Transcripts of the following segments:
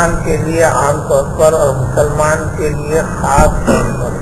इंसान के लिए, आमतौर पर, और मुसलमान के लिए खास तौर पर।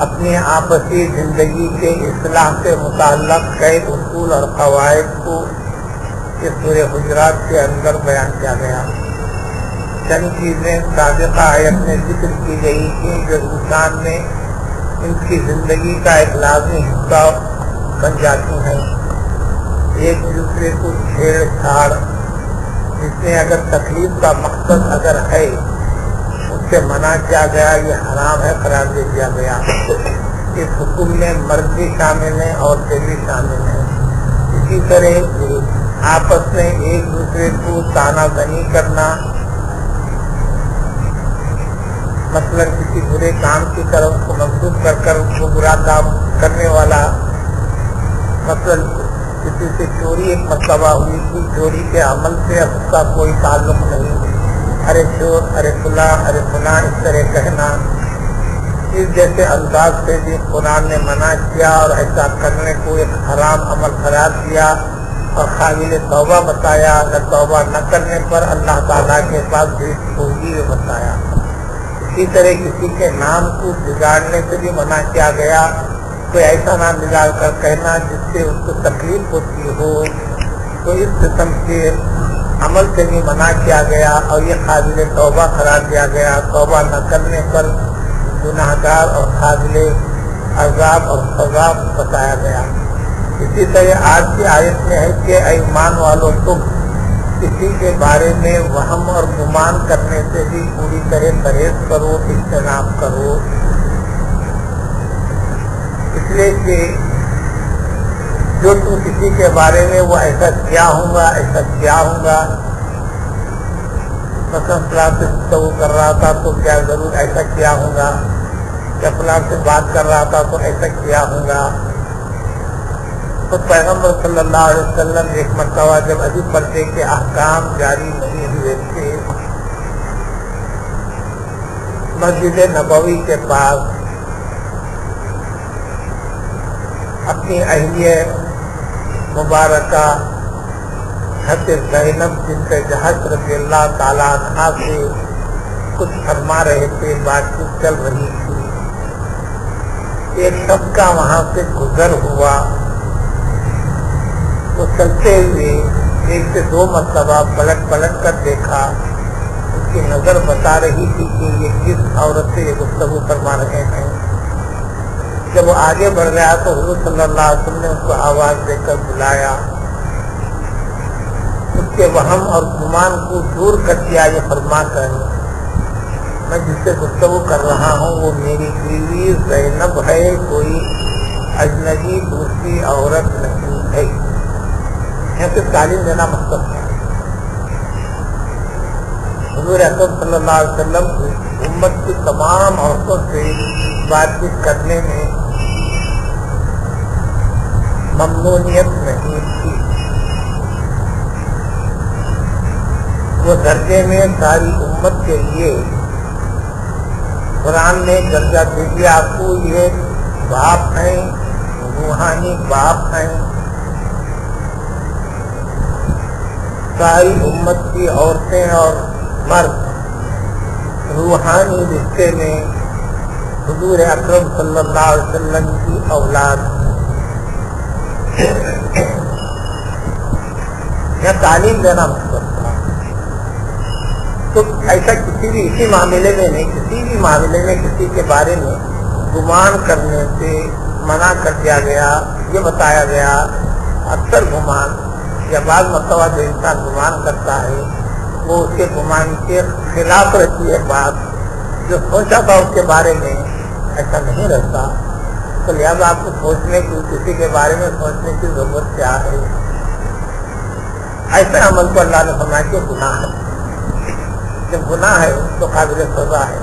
अपनी आपसी ज़िंदगी के इसलाह से मुतल कई उसूल और कवायद को इस पूरे गुजरात के अंदर बयान किया गया। चंद चीज़ें सबका आयत में ज़िक्र की गई थी जो इंसान में इनकी ज़िंदगी का एक लाजमी हिस्सा बन जाती है। एक दूसरे को छेड़छाड़ जिसमें अगर तकलीफ़ का मकसद अगर है उससे मना किया गया, ये हराम है, करार दे दिया गया। इस हुक्म में मर्द भी शामिल है और भी शामिल है। इसी तरह आपस में एक दूसरे को ताना बनी करना मतलब किसी बुरे काम की तरफ़ उसको मज़बूत कर कर उसको बुरा काम करने वाला मतलब किसी से चोरी, एक मरतबा हुई थी चोरी के अमल से उसका कोई ताल्लुक नहीं। अरे चोर, अरे खुला अरे खुला इस तरह कहना। इस जैसे अंदाज से भी कुरान ने मना किया और ऐसा करने को एक हराम अमल करार दिया और काबिल तौबा बताया। अगर तौबा न करने पर अल्लाह ताला के पास भी होगी बताया। इसी तरह किसी के नाम को बिगाड़ने से भी मना किया गया। कोई ऐसा नाम बिगाड़ कर कहना जिससे उसको तकलीफ़ होती हो तो इस किस्म के अमल से भी मना किया गया और ये काबिल तौबा करार दिया गया। तोबा न करने पर गुनाहगार और काबिल अजाब और सजाब बताया गया। इसी तरह आज की आयत में है कि ईमान वालों तुम किसी के बारे में वहम और गुमान करने से भी पूरी तरह परहेज करो, इज्तनाब करो। इसलिए कि जो तुम किसी के बारे में वो ऐसा क्या होगा, ऐसा क्या होगा। मतलब फलाम से वो कर रहा था तो क्या ज़रूर ऐसा क्या होगा? या फलाम से बात कर रहा था तो ऐसा क्या होगा? तो पैगंबर सल्लल्लाहु अलैहि वसल्लम एक मरतबा जब अभी पर्दे के अहकाम जारी नहीं हुए थे, मस्जिद नबवी के पास अपनी अहलिय मुबारक हत जैनब जिनके जहज रज़ी अल्लाह ताला से कुछ फरमा रहे थे, बातचीत चल रही थी। एक शब्द का वहाँ से गुजर हुआ। तो चलते हुए एक से दो मरतबा पलट पलट कर देखा, उसकी नज़र बता रही थी कि ये किस औरत से ये गुफ्तगु फरमा रहे हैं। जब वो आगे बढ़ गया तो हजूर सल्लल्लाहु ने उसको आवाज़ देकर बुलाया। उसके वहम और गुमान को दूर कर दिया, ये फरमा कर मैं जिससे गुफ्तगु कर रहा हूँ, वो मेरी बीवी जैनब है, कोई अजनबी, दूसरी औरत नहीं है। यहाँ से तालीम देना मकसद है। हजूर अकरम सल्लल्लाहु अलैहि वसल्लम उम्मत की तमाम औरतों से बातचीत करने में ममनूनियत नहीं। थी वो दर्जे में सारी उम्मत के लिए कुरान ने दर्जा दे दिया। आपको ये बाप हैं, रूहानी बाप हैं। सारी उम्मत की औरतें और मर्द रूहानी रिश्ते में हजूर अकरम सल्लल्लाहु अलैहि वसल्लम की औलाद यह तालीम देना तो ऐसा किसी भी, इसी मामले में नहीं, किसी भी मामले में किसी के बारे में गुमान करने से मना कर दिया गया, ये बताया गया, अक्सर गुमान या बाद मरतबा जो इंसान गुमान करता है, वो उसके गुमान के खिलाफ रहती है बात, जो सोचा था उसके बारे में, ऐसा नहीं रहता। तो लिहाजा आपको सोचने की, किसी के बारे में सोचने की ज़रूरत क्या है? ऐसे अमल को अल्लाह ने फरमाया कि गुनाह है। जब गुनाह है तो काबिल सजा है।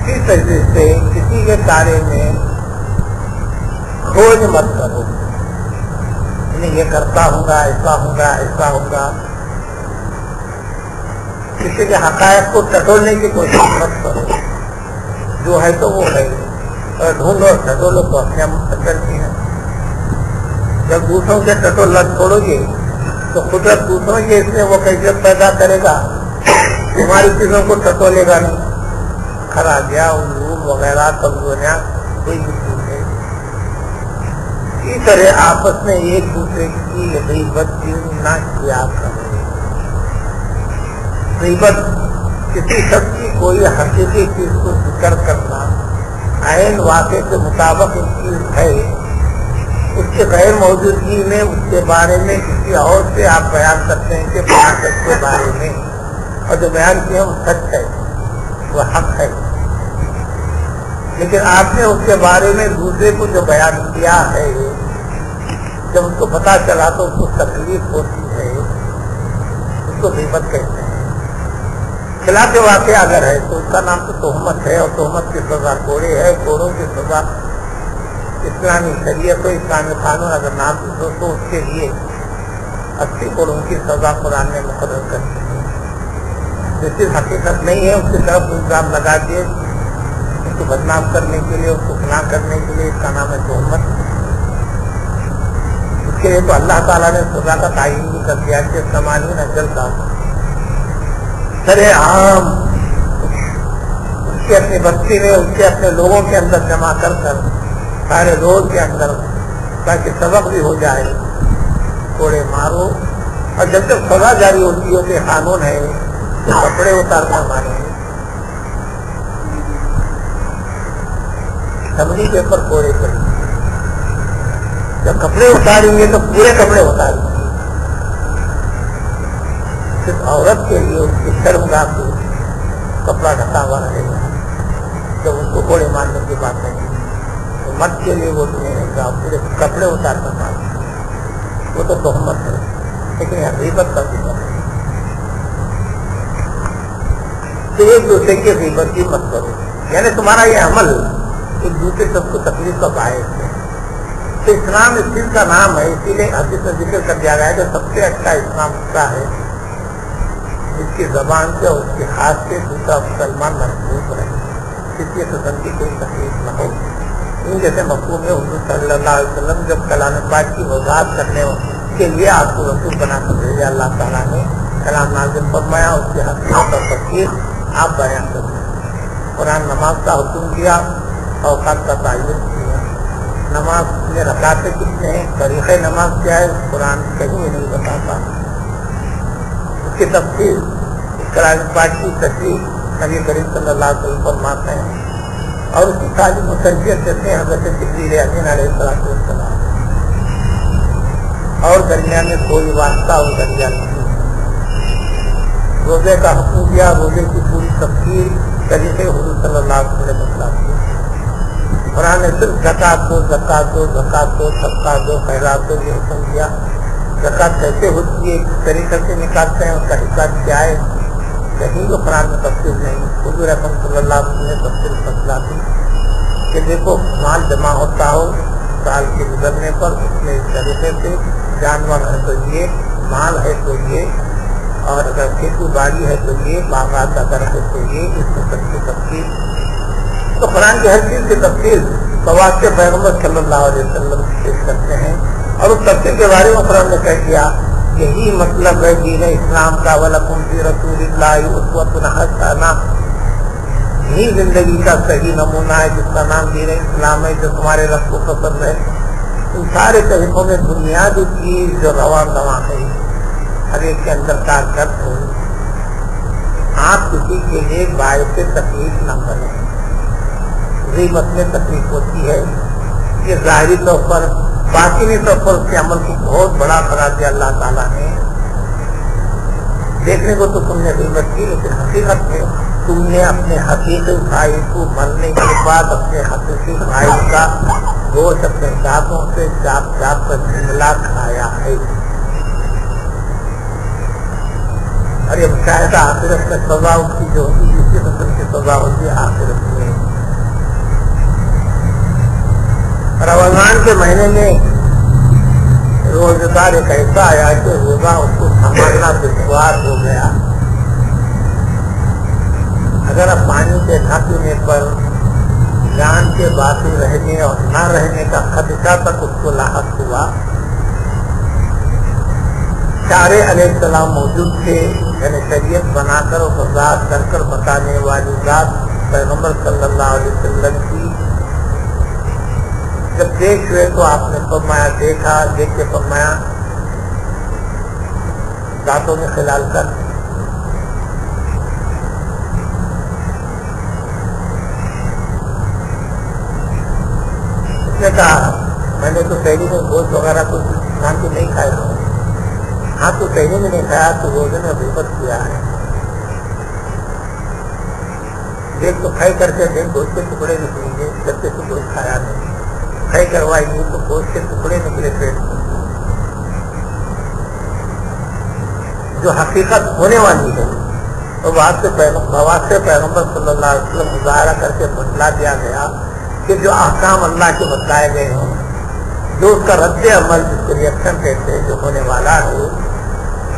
इसी तरीके से किसी के कार्य में खोज मत करो। ये करता होगा, ऐसा होगा ऐसा होगा। किसी के हकायक को टटोलने की कोशिश मत करो। जो है तो वो है। और ढूंढो टटोलो तो अपने चलती है। जब दूसरों के टटोला छोड़ोगे तो कुदरत दूसरों के इसमें वो कैसे पैदा करेगा। तुम्हारी चीज़ों को टटोलेगा नहीं। खरा गया उलूम वगैरह, कमजोरियाँ, कोई भी है। इसी तरह आपस में एक दूसरे की गरीबत ना किया किसी की कोई हकीकी चीज़ को ज़िक्र करना, आयन वाक़े के मुताबिक चीज़ है, उसके गैर मौजूदगी में, उसके बारे में किसी और से आप बयान करते हैं कि बयान के बारे में। और जो बयान किया वो सच है, वो हक है। लेकिन आपने उसके बारे में दूसरे को जो बयान किया है, जब उसको पता चला तो उसको तकलीफ़ होती है, उसको दीपत कहते हैं। खिलाफ वाक़ अगर है तो उसका नाम तो तोहमत है, और तोहमत की सजा कोड़े है, कोड़ों की सजा इस्लामी शरीयत तो इस्लामी कानून अगर नाम दो तो उसके लिए अस्सी कोड़ों की सजा कुरान ने मुकर कर दी हकीकत नहीं है, उसकी तरफ़ इल्ज़ाम लगा दिए, उसको बदनाम करने के लिए, उसको गुनाह करने के लिए इसका नाम है तोहमत। उसके लिए तो अल्लाह ताला ने सजा का तयन भी कर दिया कि समान ही। नज़र का सरे आम। उसके अपनी बस्ती में उसके अपने लोगों के अंदर जमा कर कर, सारे रोज के अंदर ताकि सबक भी हो जाए। थोड़े मारो। और जब तक सजा जारी होती हो कि कानून है तो कपड़े उतारना मारे समझी के ऊपर कोड़े करेंगे जब कपड़े उतारेंगे तो पूरे कपड़े उतारेंगे। सिर्फ़ औरत के लिए उसकी शर्मगाह को कपड़ा ढका हुआ रहेगा जब उसको कोड़े मारने की बात नहीं तो मत के लिए वो तुम्हें पूरे कपड़े उतार कर मार वो तो बहुमत है, लेकिन यहाँ का भी है। तो एक दूसरे की गीबत की मत करो। यानी तुम्हारा ये अमल एक दूसरे सबको तकलीफ़ का है। तो इस्लाम इस चीज़ का नाम है, इसीलिए हदीस में ज़िक्र कर दिया गया है कि सबसे अच्छा इस्लाम का है जिसकी जबान से उसके हाथ से दूसरा मुसलमान महसूस रहे। किसी किस्म की कोई तकलीफ़ न हो। इन जैसे मकूम में हजूर सल्लल्लाहु अलैहि वसल्लम जब कलाम पाक की वजाहत करने के लिए आपको रसूल बना कर भेजा अल्लाह ताला ने, कलाम नाजिल फरमाया, उसके हकीकत और तस्वीर आप बयान करते कुरान नमाज़ का हुक्म किया, औकात का तयन किया। नमाज़ में रकाते कितने हैं? तरीक़े नमाज़ क्या है? कुरान कहीं नहीं बताता। उसकी तफसीर पाक की तस्वीर नबी करीम सल्लल्लाहु अलैहि वसल्लम फरमाते हैं। और उसकी सारी मुसलियत देते हैं हज़रत जबरील और दरमियान में कोई वास्ता और दरिया नहीं। रोज़े का हुक्म दिया रोज़े की पूरी तफसीर तरीके हजूर सल्लल्लाहु अलैहि वसल्लम की ने सिर्फ़ जक़ात दो जक़ात दो जक़ात दो सबका दो, खैरात दो ये हुक्म दिया जक़ात कैसे होती है? किस तरीके से निकालते हैं? उसका हिसाब क्या है? कहीं तो कुरान में तफसील नहीं। हजूर अकम सल्लल्लाहु ने तफसील फसला दी कि देखो, माल जमा होता हो, साल के गुजरने पर उसमें इस तरीके से जानवर है तो ये, माल है तो ये, और अगर खेती बाड़ी है तो ये बागात अगर है तो ये, इस किस्म की तफसील तो कुरान की हर चीज़ की तफसील के पैगंबर सल्लल्लाहु अलैहि वसल्लम पेश करते हैं। और उस तफसील के बारे में कुरान ने कह दिया, यही मतलब है दीन इस्लाम का, वलकुम की रसूल हसना। यही ज़िंदगी का सही नमूना है, जिसका नाम दीन इस्लाम है, जो तुम्हारे रब को पसंद है। इन सारे तरीकों में बुनियादी चीज़ जो रवा दवा है, हर एक के अंदर ताकत हो, आप किसी के लिए बायस तकलीफ़ न बने गरीबत में तकलीफ़ होती है, ये ज़ाहिर तौर पर बाकी तौर पर उसके अमल को बहुत बड़ा करा दिया अल्लाह ताला ने। देखने को तो तुमने गरीबत की, लेकिन हकीकत में तुमने अपने हकीकी भाई को मरने के बाद अपने हकीकी भाई का गोश अपने दांतों से चाप चाप कर अल्लाह खाया है। ये शायद आखिरत में सजा उसकी जो होती जिसके फ़सल की सजा होती है आखिरत में। रमज़ान के महीने में रोज़गार एक ऐसा आया कि रोजा उसको संभालना दुश्वार हो गया? अगर अब पानी के न पीने पर जान के बाकी रहने और न रहने का खदशा तक उसको लाहक हुआ? सारे सलाम मौजूद थे, यानी शरीयत बनाकर और वजात कर बताने वाली बात पैगंबर सल्लल्लाहु की जब देख हुए तो आपने फरमाया, देखा, देख के फरमाया, दांतों में खिलाल कर। कहा, मैंने तो पहली में गोश्त वगैरह कुछ खान के नहीं खाया हाँ तो पहले में नहीं खाया तो रोज़े में विपत किया है। देख तो खाई करके, देख गोश्त के टुकड़े निकलेंगे, जब से तो गोश्त खाया नहीं। खाई करवाएँगे तो गोश्त के टुकड़े निकले पेट में जो हकीकत होने वाली है तो बात से बवाद से पैगंबर सल्लल्लाहु अलैहि मुजाहरा करके बतला दिया गया कि जो आकाम अल्लाह के बताए गए हों, जो उसका रद्द अमल, जिसको रिएक्शन कहते हैं, जो होने वाला है,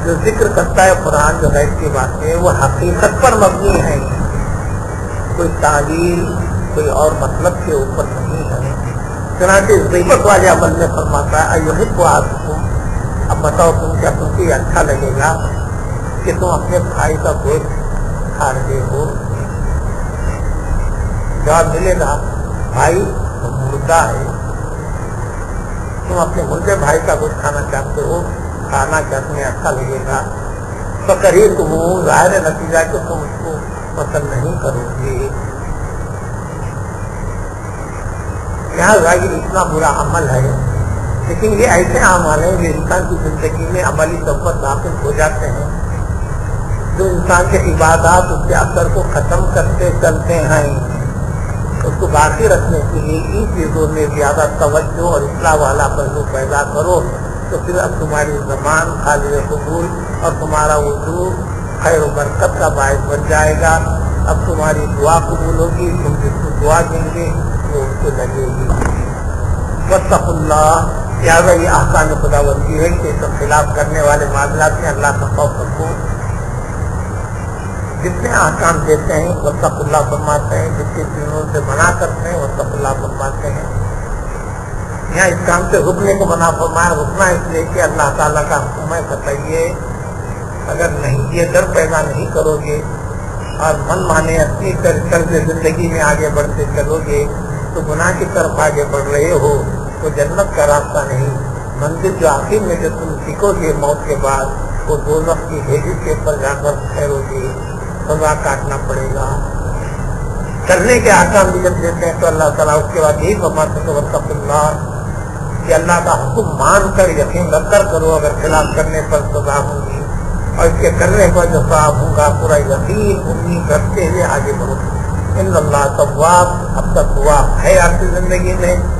जो ज़िक्र करता है कुरान, जो है इसकी बातें, वो हकीकत पर मबनी है। कोई तालील, कोई और मतलब के ऊपर नहीं चुनाचे गीबत वाले अमल में फरमाता है अयोहित को आप तुम अब बताओ तुम क्या, तुमको ये अच्छा लगेगा कि तुम अपने भाई का गोश्त खा रहे हो? जवाब मिलेगा, भाई तो मुर्दा है। तुम अपने मुर्दे भाई का कुछ खाना चाहते हो, खाना चाहते में अच्छा लगेगा। तो करीब तुम ज़ाहिर नतीजा कि तुम उसको पसंद नहीं करोगे। यहाँ ज़ाहिर इतना बुरा अमल है। लेकिन ये ऐसे अमल है जो इंसान की ज़िंदगी में अमली तौर पर दाखिल हो जाते हैं। जो इंसान के इबादत उसके असर को खत्म करते चलते हैं। उसको बाकी रखने के लिए इन चीज़ों में ज़्यादा तवज्जो और इस्लाह वाला पहलू पैदा करो तो फिर अब तुम्हारी जबान खाली कबूल और तुम्हारा वज़ू खैर बरकत का बायस बन जाएगा। अब तुम्हारी दुआ कबूल होगी, तुम जिसको दुआ देंगे वो उसको लगेगी ये आसान खुदाबंदी है कि सब खिलाफ करने वाले मामला में अल्लाह का खौफ रखो? जितने आकाम देते हैं वो तकुल्ला फरमाते हैं, जितने चीज़ों से मना करते हैं वो तकुल्ला फरमाते हैं। यहाँ इस काम से रुकने को मना फरमाया रुकना इसलिए कि अल्लाह ताला का हुक्म है, बताइए, अगर नहीं, ये डर पैदा नहीं करोगे, और मन माने अपनी तर्ज ज़िंदगी में आगे बढ़ते चलोगे तो गुनाह की तरफ़ आगे बढ़ रहे हो तो जन्नत का रास्ता नहीं। मंदिर जो आखिर में जो तुम सीखोगे मौत के बाद, वो दो की हेजी के ऊपर जाकर ठहरोगे, सजा काटना पड़ेगा। करने के आसान भी जब देते हैं तो अल्लाह तला उसके बाद यही फरमाते तो कि अल्लाह का हुक्म मान कर यकीन रखकर करो, अगर खिलाफ करने पर सजा होगी। और इसके करने पर जो साफ़ होगा, पूरा यकीन उम्मीद रखते हुए आगे बढ़ो इन तवाब अब तक हुआ है आपकी ज़िंदगी में।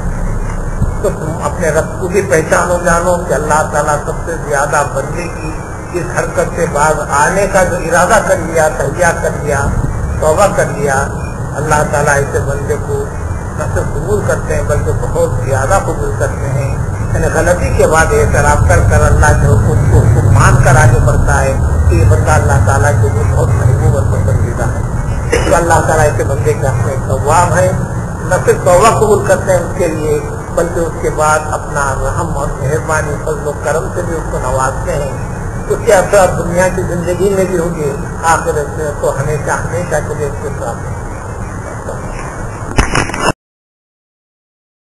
तो तुम अपने रब को भी पहचानो, जानो कि अल्लाह ताला सबसे ज़्यादा बंदे की इस हरकत से बाद आने का जो इरादा कर लिया तहिया कर लिया, तोबा कर लिया, अल्लाह ताला ऐसे बंदे को न सिर्फ़ कबूल करते हैं, बल्कि बहुत ज़्यादा कबूल करते हैं। यानी गलती के बाद एतराब कर कर अल्लाह के हुक्म को मान कर आगे बढ़ता है तो ये बंदा अल्लाह ताला के लिए बहुत महबूब तो अल्लाह ताला ऐसे बंदे के अपने तवाब है। न सिर्फ़ तोबा कबूल करते हैं उसके लिए, बल्कि उसके बाद अपना रहम और मेहरबानी, फजल करम से भी उसको नवाजते हैं। उसके असर दुनिया की ज़िंदगी में भी होगी, आखिर तो हमेशा हमेशा के लिए उसके प्राप्त